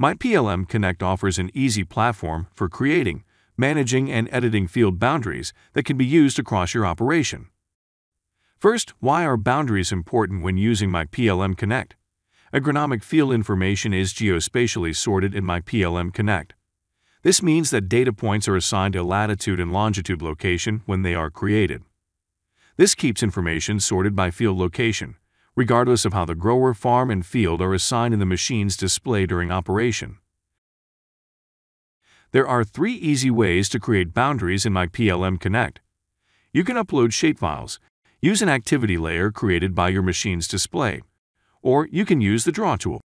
MyPLM Connect offers an easy platform for creating, managing, and editing field boundaries that can be used across your operation. First, why are boundaries important when using MyPLM Connect? Agronomic field information is geospatially sorted in MyPLM Connect. This means that data points are assigned a latitude and longitude location when they are created. This keeps information sorted by field location, regardless of how the grower, farm, and field are assigned in the machine's display during operation. There are three easy ways to create boundaries in MyPLM Connect. You can upload shapefiles, use an activity layer created by your machine's display, or you can use the Draw tool.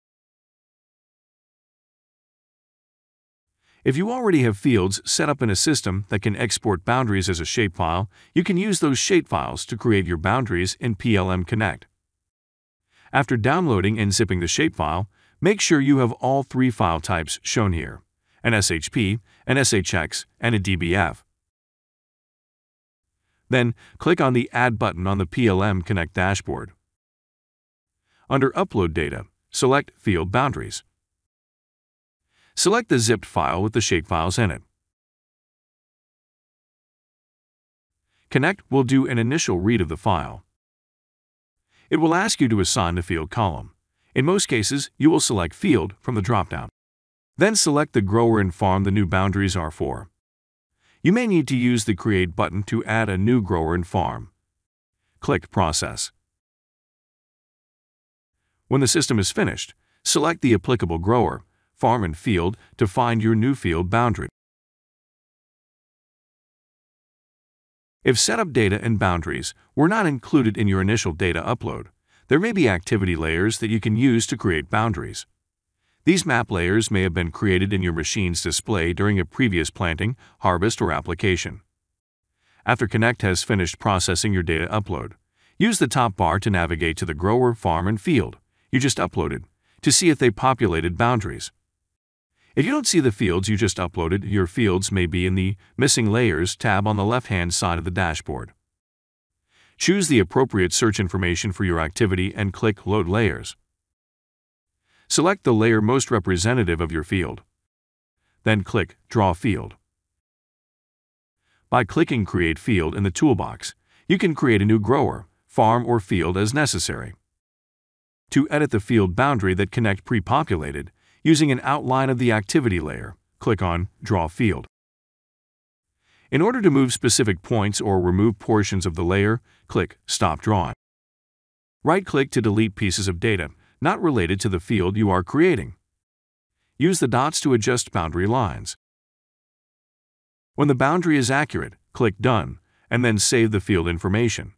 If you already have fields set up in a system that can export boundaries as a shapefile, you can use those shapefiles to create your boundaries in PLM Connect. After downloading and zipping the shapefile, make sure you have all three file types shown here, an SHP, an SHX, and a DBF. Then, click on the Add button on the PLM Connect dashboard. Under Upload Data, select Field Boundaries. Select the zipped file with the shapefiles in it. Connect will do an initial read of the file. It will ask you to assign the field column. In most cases, you will select Field from the dropdown. Then select the grower and farm the new boundaries are for. You may need to use the Create button to add a new grower and farm. Click Process. When the system is finished, select the applicable grower, farm and field to find your new field boundary. If setup data and boundaries were not included in your initial data upload, there may be activity layers that you can use to create boundaries. These map layers may have been created in your machine's display during a previous planting, harvest, or application. After Connect has finished processing your data upload, use the top bar to navigate to the grower, farm, and field you just uploaded to see if they populated boundaries. If you don't see the fields you just uploaded, your fields may be in the Missing Layers tab on the left-hand side of the dashboard. Choose the appropriate search information for your activity and click Load Layers. Select the layer most representative of your field. Then click Draw Field. By clicking Create Field in the toolbox, you can create a new grower, farm, or field as necessary. To edit the field boundary that Connect pre-populated, Using an outline of the activity layer, click on Draw Field. In order to move specific points or remove portions of the layer, click Stop Drawing. Right-click to delete pieces of data not related to the field you are creating. Use the dots to adjust boundary lines. When the boundary is accurate, click Done, and then save the field information.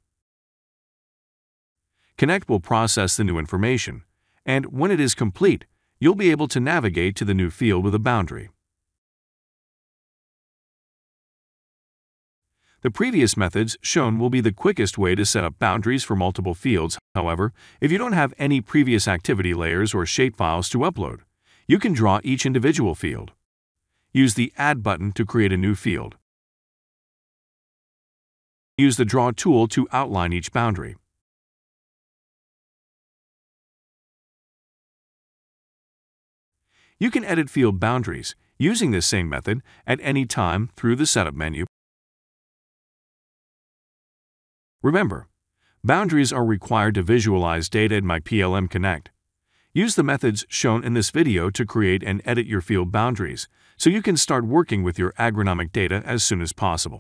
Connect will process the new information, and when it is complete, you'll be able to navigate to the new field with a boundary. The previous methods shown will be the quickest way to set up boundaries for multiple fields. However, if you don't have any previous activity layers or shapefiles to upload, you can draw each individual field. Use the Add button to create a new field. Use the Draw tool to outline each boundary. You can edit field boundaries using this same method at any time through the Setup menu. Remember, boundaries are required to visualize data in MyPLM Connect. Use the methods shown in this video to create and edit your field boundaries so you can start working with your agronomic data as soon as possible.